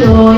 đôi